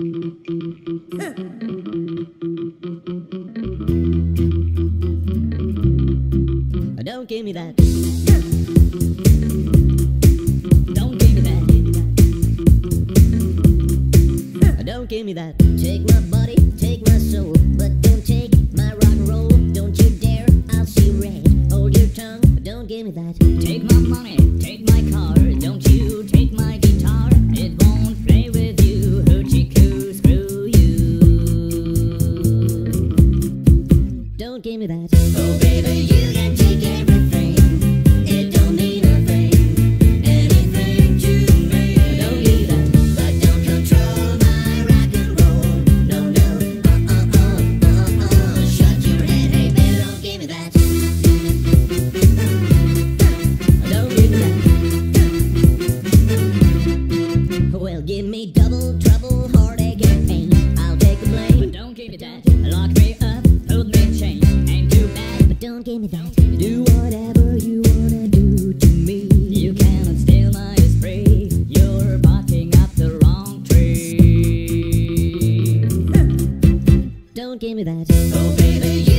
Don't give me that. Don't give me that. Don't give me that. Take my body, take my soul, but don't take Oh baby, you can take everything. give me that. Do whatever you wanna do to me. You cannot steal my spray. You're barking up the wrong tree. Don't give me that. Oh baby.